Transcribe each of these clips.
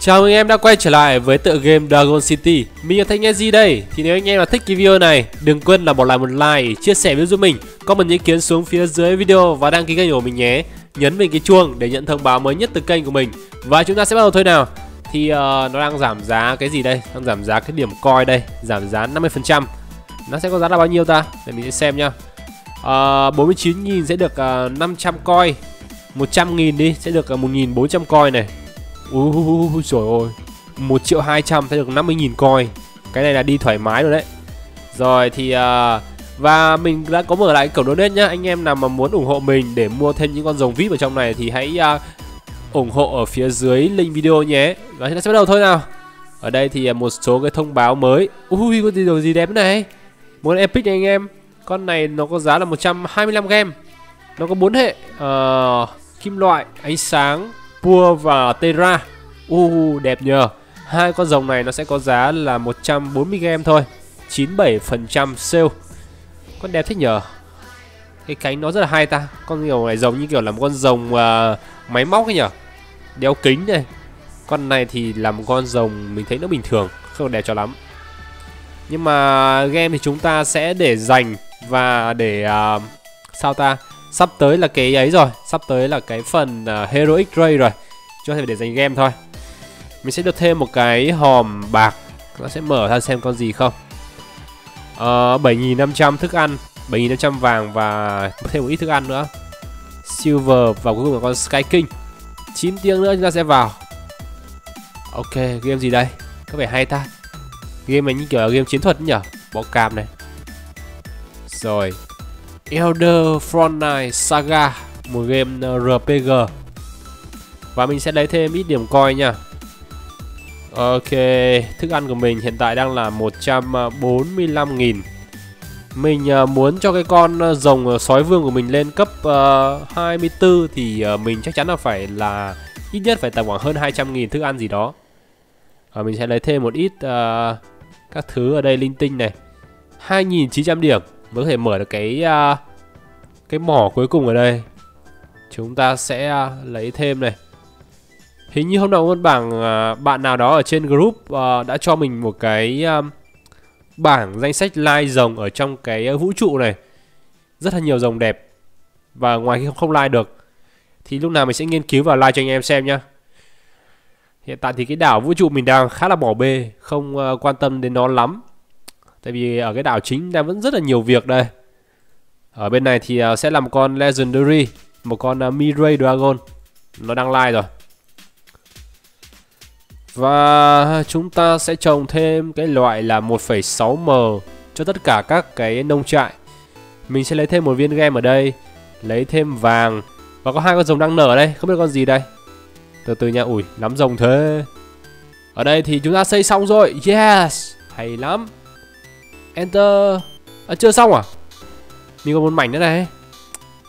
Chào mừng anh em đã quay trở lại với tựa game Dragon City. Mình là Thanh Eji đây? Thì nếu anh em là thích cái video này Đừng quên là bỏ lại một like, chia sẻ video giúp mình Comment ý kiến xuống phía dưới video và đăng ký kênh của mình nhé. Nhấn vào cái chuông để nhận thông báo mới nhất từ kênh của mình. Và chúng ta sẽ bắt đầu thôi nào. Thì uh, nó đang giảm giá cái gì đây? Đang giảm giá cái điểm coi đây Giảm giá 50% Nó sẽ có giá là bao nhiêu ta? Để mình sẽ xem nha uh, 49.000 sẽ được ờ, uh, 500 coi. 100.000 đi sẽ được à, 1.400 coin này. Ui trời ơi. 1 triệu 200 sẽ được 50.000 coin. Cái này là đi thoải mái rồi đấy. Rồi thì uh, Và mình đã có mở lại cổng donate nhá. Anh em nào mà muốn ủng hộ mình để mua thêm những con rồng VIP ở trong này Thì hãy uh, ủng hộ ở phía dưới link video nhé. Và chúng ta sẽ bắt đầu thôi nào. Ở đây thì một số cái thông báo mới. Ui có gì đồ gì đẹp này. Muốn epic này anh em. Con này nó có giá là 125 game Nó có 4 hệ. Uh, Kim loại, ánh sáng, Pua và Terra. Uh, đẹp nhờ. Hai con rồng này nó sẽ có giá là 140 game thôi 97% sale. Con đẹp thế nhờ. Cái cánh nó rất là hay ta. Con kiểu này giống như kiểu là một con rồng uh, máy móc ấy nhở đeo kính này. Con này thì là một con rồng mình thấy nó bình thường không đẹp cho lắm. Nhưng mà game thì chúng ta sẽ để dành và để uh, sao ta? Sắp tới là cái ấy rồi sắp tới là cái phần uh, heroic ray rồi. Cho thể để dành game thôi. Mình sẽ được thêm một cái hòm bạc. Nó sẽ mở ra xem con gì không. Ờ, uh, 7.500 thức ăn 7.500 vàng và thêm một ít thức ăn nữa. Silver và cuối cùng là con sky king. 9 tiếng nữa chúng ta sẽ vào. Ok game gì đây? Có vẻ hay ta. Game này như kiểu là game chiến thuật nhỉ bó cam này. Rồi. Elder Frontline Saga, một game ờ, RPG và mình sẽ lấy thêm ít điểm coi nha. Ok, Thức ăn của mình hiện tại đang là 145.000 Mình ờ, muốn cho cái con ờ, rồng sói vương của mình lên cấp 24 Thì mình chắc chắn là phải là Ít nhất phải tầm khoảng hơn 200.000 thức ăn gì đó. Và mình sẽ lấy thêm một ít Các thứ ở đây linh tinh này. 2.900 điểm mới có thể mở được cái uh, cái mỏ cuối cùng ở đây. Chúng ta sẽ uh, lấy thêm này. Hình như hôm nào một bảng uh, bạn nào đó ở trên group uh, đã cho mình một cái um, bảng danh sách like rồng ở trong cái uh, vũ trụ này. Rất là nhiều rồng đẹp. Và ngoài khi không like được thì lúc nào mình sẽ nghiên cứu và like cho anh em xem nhá. Hiện tại thì cái đảo vũ trụ mình đang khá là bỏ bê không uh, quan tâm đến nó lắm. Tại vì ở cái đảo chính đang vẫn rất là nhiều việc đây. Ở bên này thì à, sẽ làm con Legendary Một con à, Mirai Dragon. Nó đang live rồi. Và chúng ta sẽ trồng thêm cái loại là 1,6M Cho tất cả các cái nông trại. Mình sẽ lấy thêm một viên game ở đây Lấy thêm vàng. Và có hai con rồng đang nở ở đây Không biết con gì đây. Từ từ nha Ui lắm rồng thế. Ở đây thì chúng ta xây xong rồi. Yes Hay lắm. Enter. À chưa xong à? Mình còn một mảnh nữa này.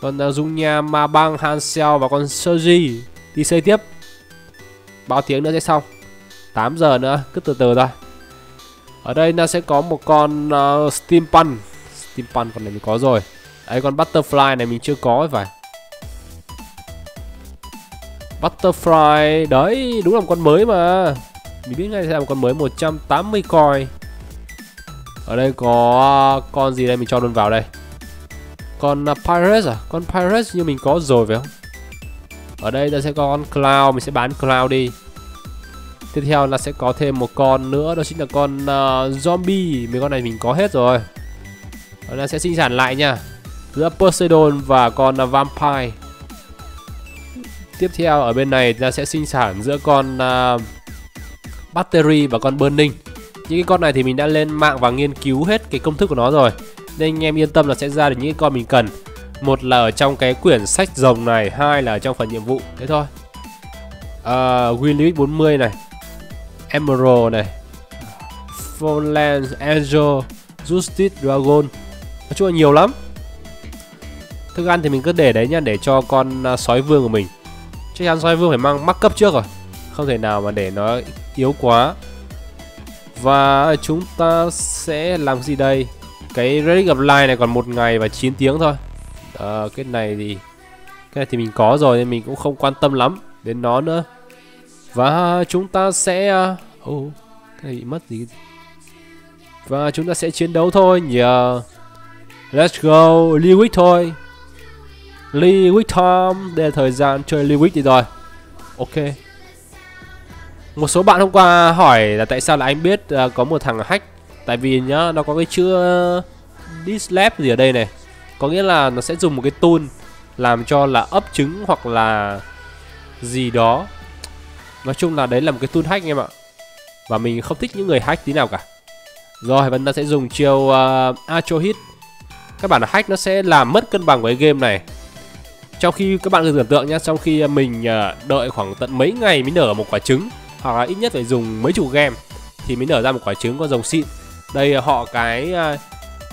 Còn à, uh, Dung Nha, Ma Bang, Hansel và con Sergi Đi xây tiếp. Bao tiếng nữa sẽ xong. 8 giờ nữa, cứ từ từ thôi. Ở đây nó sẽ có một con uh, Steampunk. Steampunk con này mình có rồi. Đấy con Butterfly này mình chưa có phải. Butterfly Đấy đúng là một con mới mà. Mình biết ngay là một con mới 180 coin ở đây có à, con gì đây? Mình cho luôn vào đây. Con uh, Pirates à? Con Pirates như mình có rồi phải không? Ở đây ta sẽ có con Cloud Mình sẽ bán Cloud đi. Tiếp theo là sẽ có thêm một con nữa Đó chính là con uh, Zombie. Mấy con này mình có hết rồi. Ở đây sẽ sinh sản lại nha. Giữa Poseidon và con uh, Vampire. Tiếp theo ở bên này ta sẽ sinh sản giữa con uh, Battery và con Burning những cái con này thì mình đã lên mạng và nghiên cứu hết cái công thức của nó rồi. Nên anh em yên tâm là sẽ ra được những cái con mình cần. Một là ở trong cái quyển sách rồng này hai là ở trong phần nhiệm vụ. Thế thôi. Uh, Willy 40 này Emerald này Fallen Angel Justice Dragon. Nói chung là nhiều lắm. Thức ăn thì mình cứ để đấy nha Để cho con uh, sói vương của mình. Chắc chắn sói vương phải mang mắc cấp trước rồi. Không thể nào mà để nó yếu quá và chúng ta sẽ làm gì đây? Cái Relic of Light này còn một ngày và 9 tiếng thôi. À, Cái này thì Cái này thì mình có rồi nên mình cũng không quan tâm lắm đến nó nữa. Và chúng ta sẽ ờ, ô oh, cái này bị mất gì? Và chúng ta sẽ chiến đấu thôi nhờ let's go Lewick thôi. Lewick Tom đây là thời gian chơi Lewick đi rồi. Ok một số bạn hôm qua hỏi là tại sao là anh biết uh, có một thằng hack? Tại vì nhá nó có cái chữ uh, dislab gì ở đây này. Có nghĩa là nó sẽ dùng một cái tool làm cho là ấp trứng hoặc là gì đó. Nói chung là đấy là một cái tool hack anh em ạ. Và mình không thích những người hack tí nào cả. Rồi vẫn ta sẽ dùng chiêu ờ, uh, Acho Hit. Các bạn hack nó sẽ làm mất cân bằng của cái game này. Trong khi các bạn cứ tưởng tượng nhá Trong khi mình uh, đợi khoảng tận mấy ngày mới nở một quả trứng hoặc là ít nhất phải dùng mấy chục game Thì mới nở ra một quả trứng con rồng xịn. Đây ờ, họ cái à,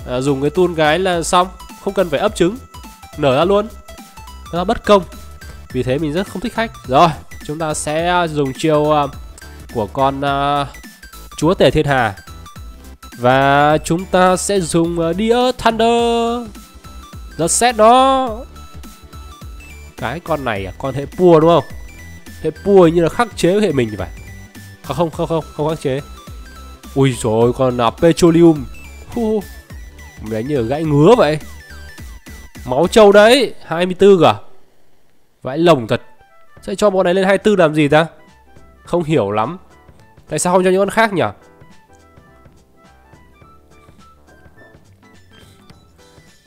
à, dùng cái tool cái là xong Không cần phải ấp trứng Nở ra luôn. Nó bất công. Vì thế mình rất không thích khách. Rồi chúng ta sẽ dùng chiêu à, của con à, chúa tể thiên hà. Và chúng ta sẽ dùng uh, Dear Thunder. Giật xét đó Cái con này à, con hệ pua đúng không? Hệ pua như là khắc chế với hệ mình thì phải à, Không không không không khắc chế. Ui rồi còn là Petroleum. Hu, Đánh như gãy ngứa vậy. Máu trâu đấy 24 cả à? Vãi lồng thật. Sẽ cho bọn này lên 24 làm gì ta? Không hiểu lắm. Tại sao không cho những con khác nhỉ?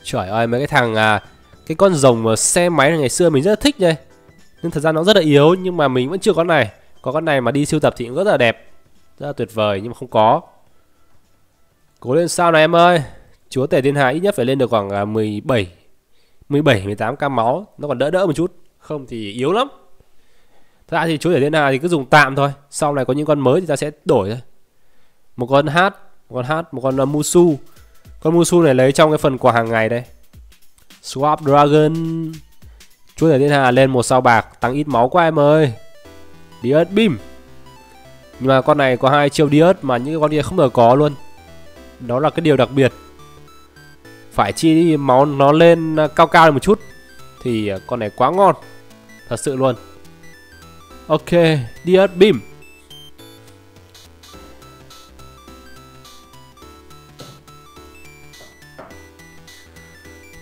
Trời ơi mấy cái thằng à, Cái con rồng mà xe máy này ngày xưa mình rất là thích đây. Nhưng thật ra nó rất là yếu Nhưng mà mình vẫn chưa có này. Có con này mà đi siêu tập thì cũng rất là đẹp Rất là tuyệt vời nhưng mà không có. Cố lên sao này em ơi? Chúa tể thiên hạ ít nhất phải lên được khoảng 17 17, 18 ca máu Nó còn đỡ đỡ một chút. Không thì yếu lắm. Thật ra thì chúa tể thiên hạ thì cứ dùng tạm thôi Sau này có những con mới thì ta sẽ đổi thôi. Một con hát Một con hát, một con à, uh, Musu con Musu này lấy trong cái phần quà hàng ngày đây. Swap Dragon. Chúa tể thiên hà lên một sao bạc Tăng ít máu quá em ơi. Diet Beam Nhưng mà con này có hai chiêu Diet mà những con kia không bao giờ có luôn. Đó là cái điều đặc biệt. Phải chi máu nó lên à, cao cao lên một chút Thì à, con này quá ngon. Thật sự luôn. Ok Diet Beam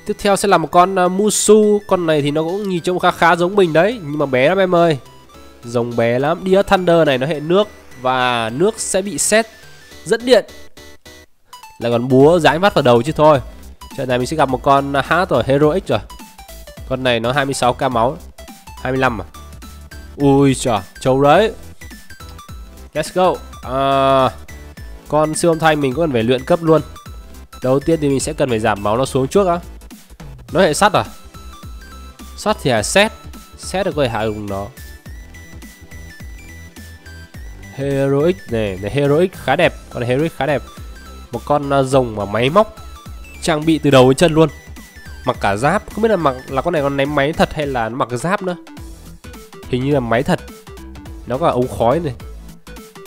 Tiếp theo sẽ là một con à, Musu. Con này thì nó cũng nhìn trông khá khá giống mình đấy, Nhưng mà bé lắm em ơi. Rồng bé lắm. Dear Thunder này nó hệ nước Và nước sẽ bị xét dẫn điện. Là còn búa dãi vắt vào đầu chứ thôi. Trận này mình sẽ gặp một con hát rồi Heroic rồi. Con này nó 26k máu 25 à? Ui trời trâu đấy. Let's go. À, Con siêu âm thanh mình cũng cần phải luyện cấp luôn. Đầu tiên thì mình sẽ cần phải giảm máu nó xuống trước á. Nó hệ sắt à? Sắt thì là xét Xét được có thể hạ dùng nó. Heroic này, này Heroic khá đẹp Con này Heroic khá đẹp. Một con uh, rồng mà máy móc Trang bị từ đầu đến chân luôn. Mặc cả giáp Không biết là mặc là con này còn ném máy thật hay là nó mặc giáp nữa. Hình như là máy thật. Nó có ống khói này.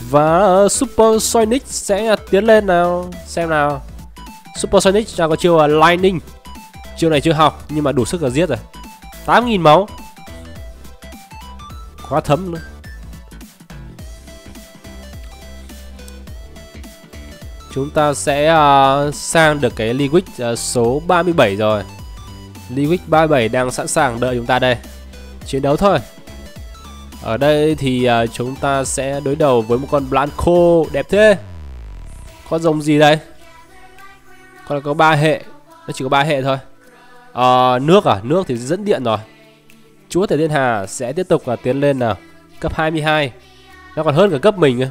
Và uh, Super Sonic sẽ tiến lên nào Xem nào. Super Sonic ra có chiêu uh, Lightning. Chiêu này chưa học nhưng mà đủ sức là giết rồi. 8.000 máu. Quá thấm nữa. Chúng ta sẽ uh, sang được cái Liquid uh, à, số 37 rồi. Liquid 37 đang sẵn sàng đợi chúng ta đây. Chiến đấu thôi. Ở đây thì uh, chúng ta sẽ đối đầu với một con Blanco đẹp thế. Con rồng gì đây? Con này có 3 hệ. Nó chỉ có 3 hệ thôi. Uh, Nước à? Nước thì dẫn điện rồi. Chúa Thể Thiên Hà sẽ tiếp tục là tiến lên nào Cấp 22 Nó còn hơn cả cấp mình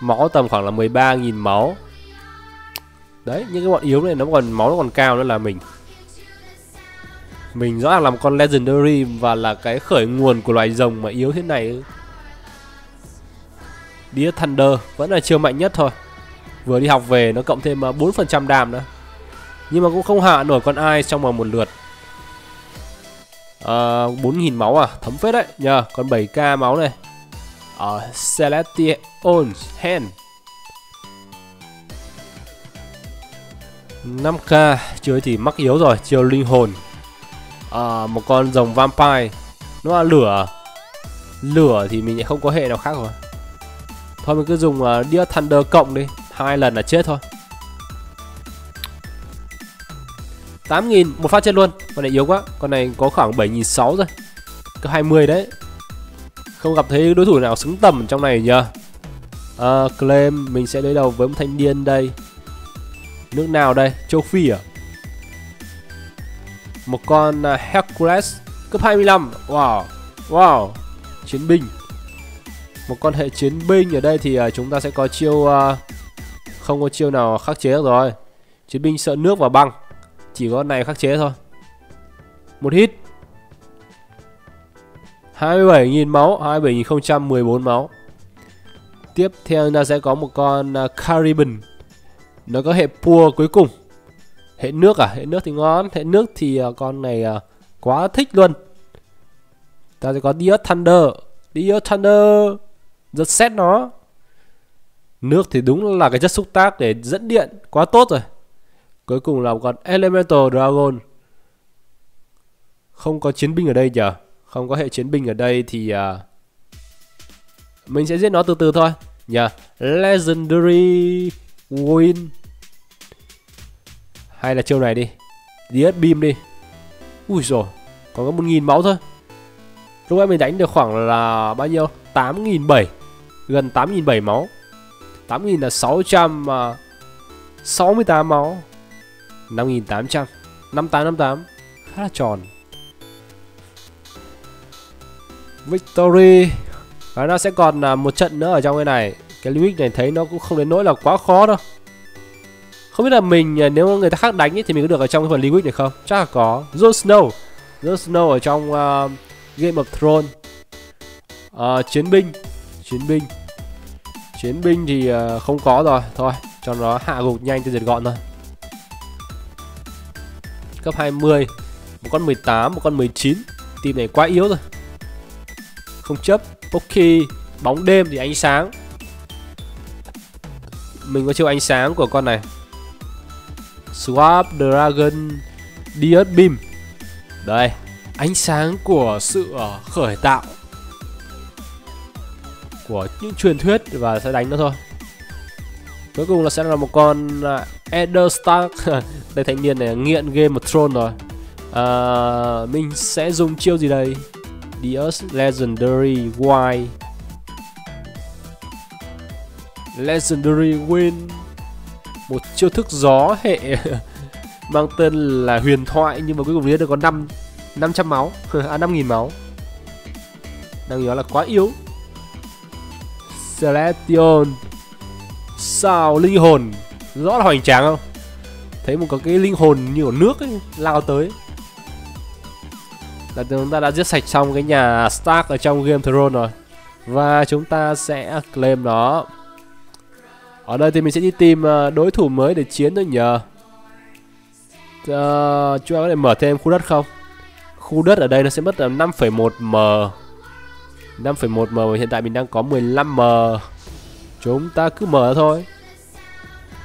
Máu tầm khoảng là 13.000 máu. Đấy những cái bọn yếu này nó còn máu nó còn cao nữa là mình. Mình rõ ràng là một con Legendary Và là cái khởi nguồn của loài rồng mà yếu thế này. Đĩa Thunder Vẫn là chiêu mạnh nhất thôi. Vừa đi học về nó cộng thêm à, 4% đam nữa. Nhưng mà cũng không hạ nổi con ai trong vòng một lượt. À, 4.000 máu à Thấm phết đấy. Nhờ Còn 7k máu này. Ở uh, Hand 5k Chơi thì mắc yếu rồi Chiều linh hồn. À, Một con rồng vampire. Nó là lửa. Lửa thì mình lại không có hệ nào khác rồi. Thôi mình cứ dùng ờ, uh, đĩa Thunder cộng đi. Hai lần là chết thôi. 8.000 một phát chết luôn. Con này yếu quá. Con này có khoảng 7.600 rồi. Cứ 20 đấy. Không gặp thấy đối thủ nào xứng tầm trong này nhờ. À, Claim Mình sẽ đối đầu với một thanh niên đây. Nước nào đây? Châu Phi à? Một con uh, Hercules Cấp 25 Wow Wow Chiến binh. Một con hệ chiến binh ở đây thì uh, chúng ta sẽ có chiêu uh, Không có chiêu nào khắc chế được rồi. Chiến binh sợ nước và băng. Chỉ có này khắc chế thôi. Một hit. 27.000 máu 27.014 máu. Tiếp theo chúng ta sẽ có một con uh, Caribbean. Nó có hệ pua cuối cùng. Hệ nước à? Hệ nước thì ngon. Hệ nước thì uh, con này uh, quá thích luôn. Ta sẽ có Dear Thunder. Dear Thunder rất xét nó. Nước thì đúng là cái chất xúc tác để dẫn điện. Quá tốt rồi. Cuối cùng là một con Elemental Dragon. Không có chiến binh ở đây nhỉ không có hệ chiến binh ở đây thì uh, mình sẽ giết nó từ từ thôi. Nhỉ yeah. legendary win. Hay là chiêu này đi. DS beam đi. Ui rồi còn có một nghìn máu thôi. Lúc ấy mình đánh được khoảng là bao nhiêu? tám nghìn bảy gần tám nghìn bảy máu. tám nghìn là sáu trăm à, sáu mươi tám máu. năm nghìn tám trăm năm tám năm tám. Khá là tròn. Victory. Và nó sẽ còn là một trận nữa ở trong cái này. Cái limit này thấy nó cũng không đến nỗi là quá khó đâu. Không biết là mình à, nếu người ta khác đánh ấy, thì mình có được ở trong cái phần limit này không? Chắc là có. Jon Snow. Jon Snow ở trong uh, Game of Thrones. Uh, Chiến binh. Chiến binh. Chiến binh thì uh, không có rồi. Thôi cho nó hạ gục nhanh cho diệt gọn thôi. Cấp 20 Một con 18, một con 19 Team này quá yếu rồi. Không chấp. Poki Bóng đêm thì ánh sáng. Mình có chiêu ánh sáng của con này. Swap Dragon dios Beam Đây Ánh sáng của sự ờ, khởi tạo Của những truyền thuyết Và sẽ đánh nó thôi. Cuối cùng là sẽ là một con ờ, Elder Stark. Đây thanh niên này nghiện Game một Throne rồi. À, Mình sẽ dùng chiêu gì đây? Deus Legendary Y. Legendary Win. Một chiêu thức gió hệ Mang tên là huyền thoại, Nhưng mà cuối cùng biết được có 5 500 máu. À 5.000 máu. Đang nói là quá yếu. Celestion Sao linh hồn. Rõ là hoành tráng không? Thấy một có cái linh hồn như của nước ấy, Lao tới. Là chúng ta đã giết sạch xong cái nhà Stark ở trong Game Throne rồi. Và chúng ta sẽ claim nó. Ở đây thì mình sẽ đi tìm ờ, đối thủ mới để chiến thôi nhờ. Uh, Chúng ta có thể mở thêm khu đất không? Khu đất ở đây nó sẽ mất 5,1M 5,1M hiện tại mình đang có 15M Chúng ta cứ mở thôi.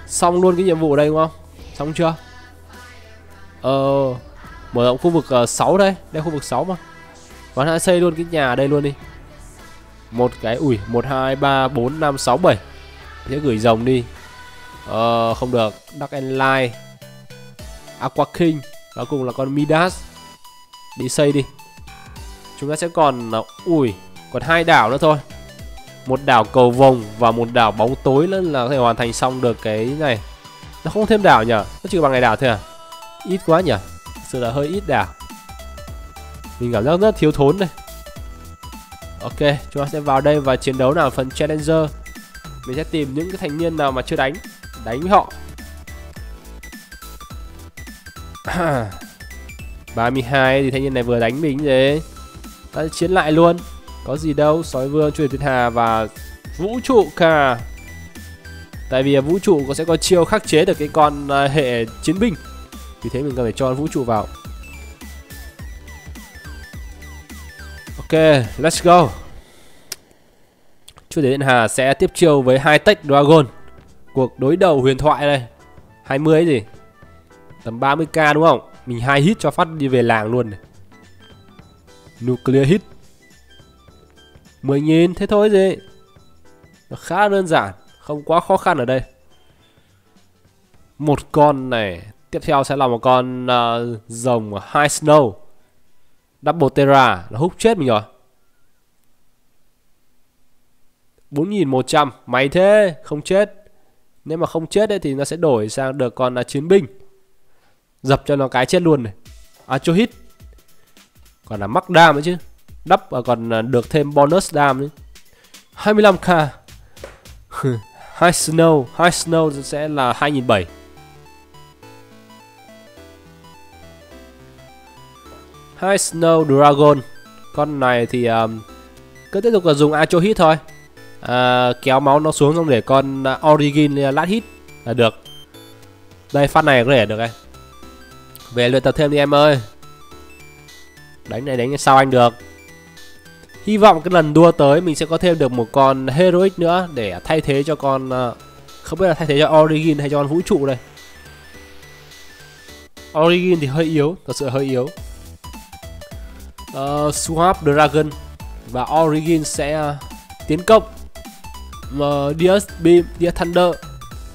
Xong luôn cái nhiệm vụ đây đúng không? Xong chưa? Ờ Mở rộng khu vực ờ, uh, 6 đây Đây khu vực 6 mà. Và hãy xây luôn cái nhà ở đây luôn đi. Một cái ủi một hai ba bốn năm sáu bảy. Sẽ gửi rồng đi. Ờ không được. Dark and Light Aqua King. Và cùng là con Midas. Đi xây đi. Chúng ta sẽ còn ờ, uh, ủi còn hai đảo nữa thôi. Một đảo cầu vồng và một đảo bóng tối nữa là có thể hoàn thành xong được cái này. Nó không thêm đảo nhỉ? Nó chỉ bằng ngày đảo thôi à? Ít quá nhỉ? Sự là hơi ít đảo à? mình cảm giác rất thiếu thốn đây. Ok chúng ta sẽ vào đây và chiến đấu nào phần challenger. Mình sẽ tìm những cái thành niên nào mà chưa đánh. Đánh với họ. 32 thì thanh niên này vừa đánh mình gì ta chiến lại luôn. Có gì đâu, sói vương, truyền thiên hà và vũ trụ cả Tại vì vũ trụ có sẽ có chiêu khắc chế được cái con à, hệ chiến binh. Vì thế mình cần phải cho vũ trụ vào. Ok, let's go. Chúa Tể Điện Hà sẽ tiếp chiêu với hai tech Dragon. Cuộc đối đầu huyền thoại đây. 20 gì? Tầm 30k đúng không? Mình hai hit cho phát đi về làng luôn này. Nuclear hit. 10.000 thế thôi gì? Nó khá đơn giản Không quá khó khăn ở đây. Một con này Tiếp theo sẽ là một con uh, rồng High Snow. Double Terra Nó hút chết mình rồi. 4100 máy thế Không chết. Nếu mà không chết đấy thì nó sẽ đổi sang được con uh, chiến binh. Dập cho nó cái chết luôn này. À cho hit Còn là mắc đam nữa chứ. Đắp và còn được thêm bonus đam nữa. 25k High Snow High Snow sẽ là 2007 High Snow Dragon. Con này thì um, cứ tiếp tục là dùng Acho Hit thôi. À, Kéo máu nó xuống xong để con uh, Origin à, lát hit là được. Đây phát này có thể được đây. Về luyện tập thêm đi em ơi. Đánh này đánh sao anh được. Hy vọng cái lần đua tới mình sẽ có thêm được một con Heroic nữa Để thay thế cho con uh, Không biết là thay thế cho Origin hay cho con vũ trụ đây. Origin thì hơi yếu Thật sự hơi yếu. Ờ, uh, Swap Dragon và Origin sẽ uh, tiến công. Uh, Dias Beam, Dias Thunder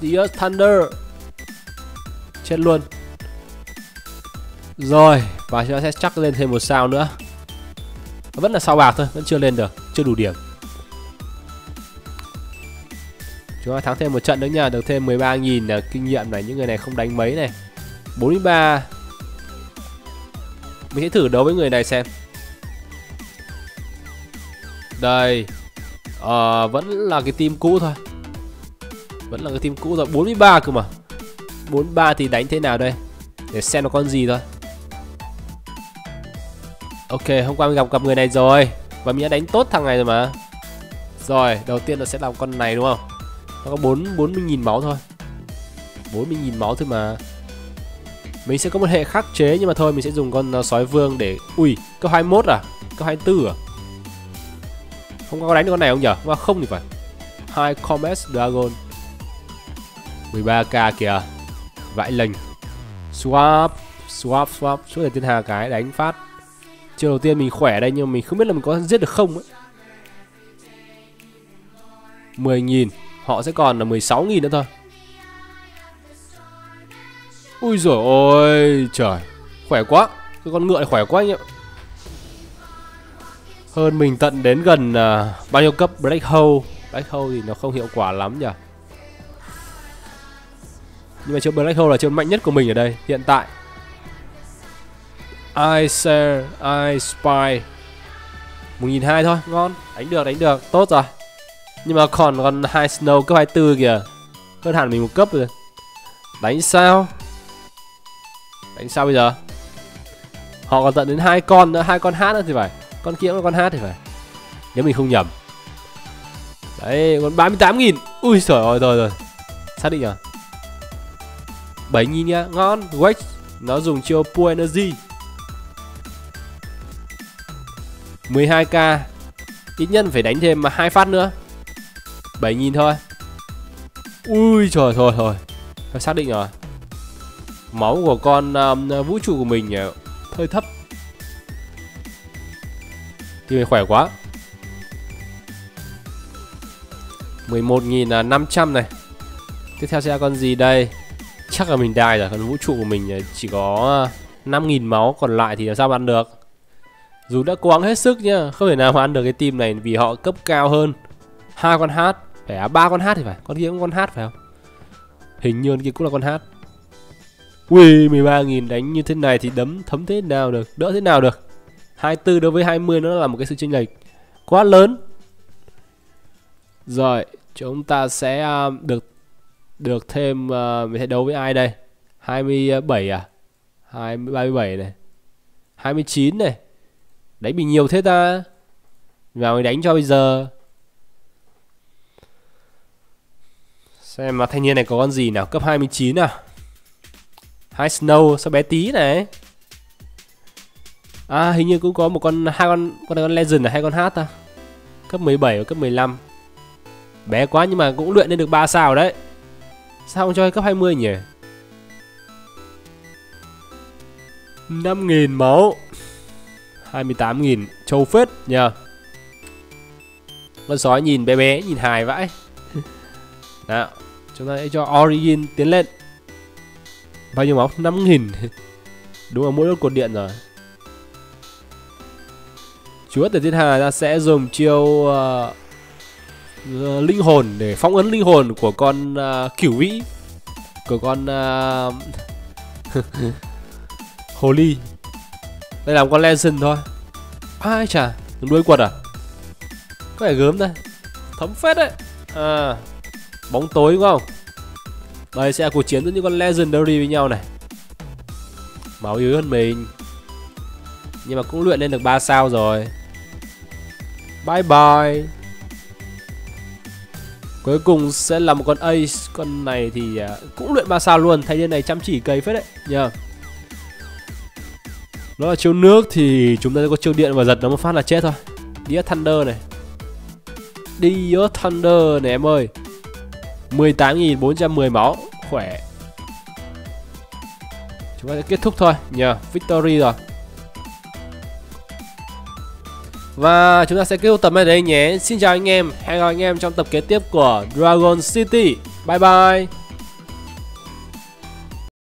Dias Thunder chết luôn. Rồi và chúng ta sẽ chắc lên thêm một sao nữa. Vẫn là sao bạc thôi vẫn chưa lên được chưa đủ điểm. Chúng ta thắng thêm một trận nữa nha được thêm 13.000 ờ, kinh nghiệm này những người này không đánh mấy này. 43 mình sẽ thử đấu với người này xem đây. À, Vẫn là cái team cũ thôi. Vẫn là cái team cũ rồi 43 cơ mà. 43 thì đánh thế nào đây? Để xem nó con gì thôi. Ok hôm qua mình gặp gặp người này rồi. Và mình đã đánh tốt thằng này rồi mà. Rồi đầu tiên nó sẽ làm con này đúng không? Nó có 4 40.000 máu thôi. 40.000 máu thôi mà. Mình sẽ có một hệ khắc chế Nhưng mà thôi mình sẽ dùng con uh, sói vương để Ui cấp 21 à? Cấp 24 à? Không có đánh được con này không nhở? Mà không thì phải. Hai Comet Dragon. 13k kìa. Vãi lệnh swap swap swap. Suốt thời tiên hà cái đánh phát. Chiều đầu tiên mình khỏe đây nhưng mình không biết là mình có giết được không ấy. 10.000 Họ sẽ còn là 16.000 nữa thôi. Ui rồi ôi Trời. Khỏe quá. Cái con ngựa này khỏe quá anh ạ hơn mình tận đến gần uh, bao nhiêu cấp Black Hole. Black Hole thì nó không hiệu quả lắm nhỉ? Nhưng mà chiêu Black Hole là chiêu mạnh nhất của mình ở đây Hiện tại. I share, I spy. 1002 thôi, ngon. Đánh được, đánh được, tốt rồi. Nhưng mà còn còn hai Snow cấp 24 kìa. Hơn hẳn mình một cấp rồi. Đánh sao? Đánh sao bây giờ? Họ còn tận đến hai con nữa, hai con hát nữa thì phải con kia cũng là con hát thì phải. Nếu mình không nhầm. Đấy còn 38 nghìn. Ui trời ơi rồi rồi. Xác định à? rồi 7 nghìn nhá ngon Wax nó dùng chiêu Pure Energy. 12k ít nhất phải đánh thêm mà hai phát nữa. 7 nghìn thôi. Ui trời thôi thôi xác định rồi. Máu của con um, vũ trụ của mình hơi thấp thì mình khỏe quá. 11.500 này. Tiếp theo sẽ là con gì đây? Chắc là mình đài rồi Còn vũ trụ của mình chỉ có à, 5.000 máu Còn lại thì làm sao mà ăn được? Dù đã cố gắng hết sức nhá Không thể nào mà ăn được cái team này Vì họ cấp cao hơn hai con hát. Phải à, ba con hát thì phải Con kia cũng con hát phải không? Hình như kia cũng là con hát. Ui 13.000 đánh như thế này thì đấm thấm thế nào được Đỡ thế nào được? 24 đối với 20 nó là một cái sự chênh lệch quá lớn. Rồi, chúng ta sẽ à, được được thêm à, mình sẽ đấu với ai đây? 27 à? 20 37 này. 29 này. Đánh bị nhiều thế ta. Vào mình đánh cho bây giờ. Xem mà thanh niên này có con gì nào cấp 29 à? Hai Snow sao bé tí này À hình như cũng có một con, hai con con này con legend là hai con hát ta. À? Cấp 17 và cấp 15. Bé quá nhưng mà cũng luyện lên được 3 sao đấy. Sao không cho cấp 20 nhỉ? 5.000 máu 28.000 châu phết nhờ con sói nhìn bé bé, nhìn hài vãi nào, chúng ta sẽ cho origin tiến lên bao nhiêu máu 5.000 đúng là mỗi đốt cột điện rồi chúa từ thiên hà ta sẽ dùng chiêu uh, uh, linh hồn để phong ấn linh hồn của con uh, cửu vĩ của con uh, hồ ly. Đây là một con legend thôi. Ai chà đuôi quật à? Có vẻ gớm đây. Thấm phết đấy. À bóng tối đúng không? Đây sẽ là cuộc chiến giữa những con legendary với nhau này. Máu yếu hơn mình. Nhưng mà cũng luyện lên được 3 sao rồi bye bye. Cuối cùng sẽ là một con ace. Con này thì à, cũng luyện 3 sao luôn. Thay nhân này chăm chỉ cây phết đấy. Nhờ. Nó là chiêu nước thì chúng ta có chiêu điện và giật nó một phát là chết thôi. Dear Thunder này. Dear Thunder này em ơi. 18.410 máu. Khỏe. Chúng ta sẽ kết thúc thôi. Nhờ. Victory rồi. Và chúng ta sẽ kết thúc tập này đây nhé. Xin chào anh em. Hẹn gặp anh em trong tập kế tiếp của Dragon City. Bye bye.